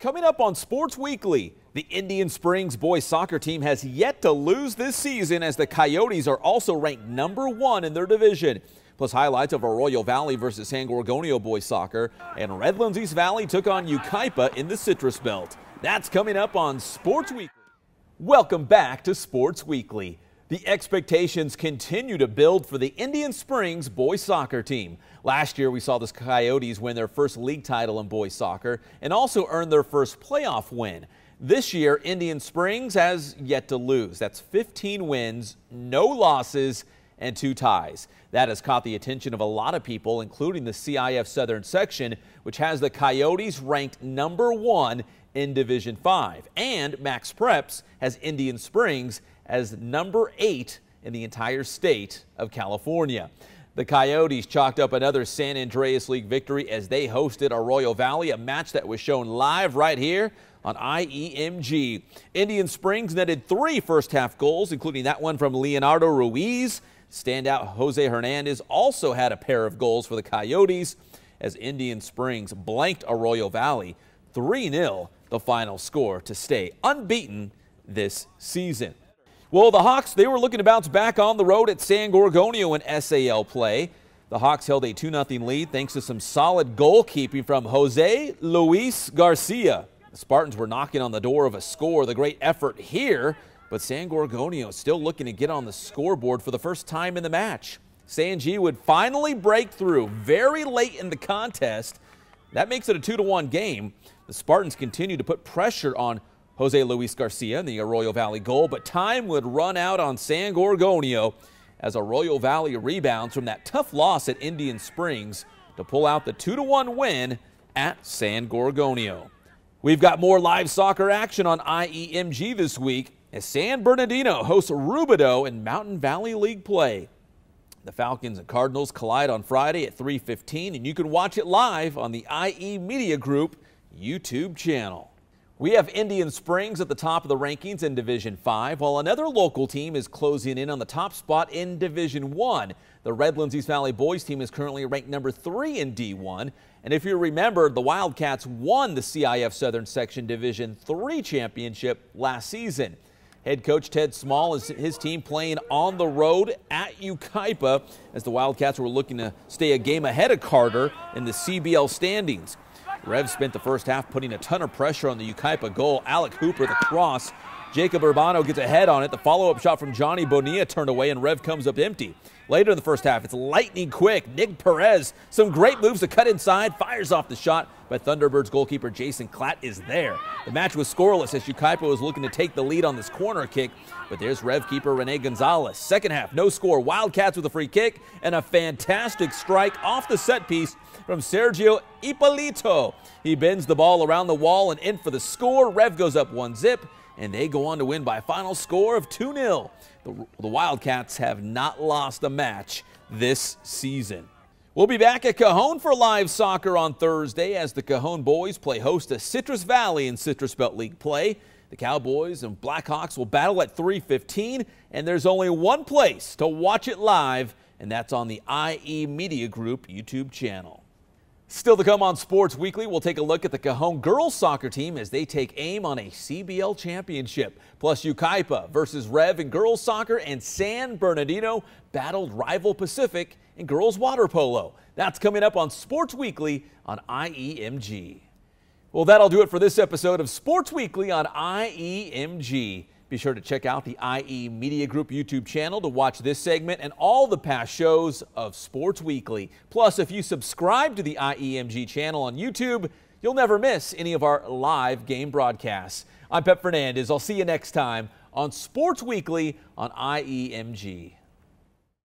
Coming up on Sports Weekly, the Indian Springs boys soccer team has yet to lose this season as the Coyotes are also ranked number one in their division. Plus highlights of Arroyo Valley versus San Gorgonio boys soccer and Redlands East Valley took on Yucaipa in the Citrus Belt. That's coming up on Sports Weekly. Welcome back to Sports Weekly. The expectations continue to build for the Indian Springs boys soccer team. Last year, we saw the Coyotes win their first league title in boys soccer and also earn their first playoff win. This year, Indian Springs has yet to lose. That's 15 wins, no losses, and two ties. That has caught the attention of a lot of people, including the CIF Southern section, which has the Coyotes ranked number one in Division 5. And Max Preps has Indian Springs as number eight in the entire state of California. The Coyotes chalked up another San Andreas League victory as they hosted Arroyo Valley, a match that was shown live right here on IEMG. Indian Springs netted three first half goals, including that one from Leonardo Ruiz. Standout Jose Hernandez also had a pair of goals for the Coyotes as Indian Springs blanked Arroyo Valley 3 0, the final score to stay unbeaten this season. Well, the Hawks, they were looking to bounce back on the road at San Gorgonio in SAL play. The Hawks held a 2-0 lead thanks to some solid goalkeeping from Jose Luis Garcia. The Spartans were knocking on the door of a score. The great effort here, but San Gorgonio still looking to get on the scoreboard for the first time in the match. San G would finally break through very late in the contest. That makes it a 2-1 game. The Spartans continue to put pressure on Jose Luis Garcia in the Arroyo Valley goal, but time would run out on San Gorgonio as Arroyo Valley rebounds from that tough loss at Indian Springs to pull out the 2-1 win at San Gorgonio. We've got more live soccer action on IEMG this week as San Bernardino hosts Rubidoux in Mountain Valley League play. The Falcons and Cardinals collide on Friday at 3.15, and you can watch it live on the IE Media Group YouTube channel. We have Indian Springs at the top of the rankings in Division 5, while another local team is closing in on the top spot in Division 1. The Redlands East Valley boys team is currently ranked number 3 in D1. And if you remember, the Wildcats won the CIF Southern Section Division 3 championship last season. Head coach Ted Small is his team playing on the road at Yucaipa as the Wildcats were looking to stay a game ahead of Carter in the CBL standings. Rev spent the first half putting a ton of pressure on the Yucaipa goal. Alec Hooper, the cross. Jacob Urbano gets ahead on it. The follow-up shot from Johnny Bonilla turned away, and Rev comes up empty. Later in the first half, it's lightning quick. Nick Perez, some great moves to cut inside, fires off the shot, but Thunderbirds goalkeeper Jason Klatt is there. The match was scoreless as Yucaipa was looking to take the lead on this corner kick, but there's Rev keeper Rene Gonzalez. Second half, no score. Wildcats with a free kick and a fantastic strike off the set piece from Sergio Ippolito. He bends the ball around the wall and in for the score. Rev goes up one zip, and they go on to win by a final score of 2 0. The, the Wildcats have not lost a match this season. We'll be back at Cajon for live soccer on Thursday as the Cajon boys play host to Citrus Valley in Citrus Belt League play. The Cowboys and Blackhawks will battle at 3:15 and there's only one place to watch it live and that's on the IE Media Group YouTube channel. Still to come on Sports Weekly, we'll take a look at the Cajon girls soccer team as they take aim on a CBL championship. Plus, Yucaipa versus Rev in girls soccer and San Bernardino battled rival Pacific in girls water polo. That's coming up on Sports Weekly on IEMG. Well, that'll do it for this episode of Sports Weekly on IEMG. Be sure to check out the IE Media Group YouTube channel to watch this segment and all the past shows of Sports Weekly. Plus, if you subscribe to the IEMG channel on YouTube, you'll never miss any of our live game broadcasts. I'm Pep Fernandez. I'll see you next time on Sports Weekly on IEMG.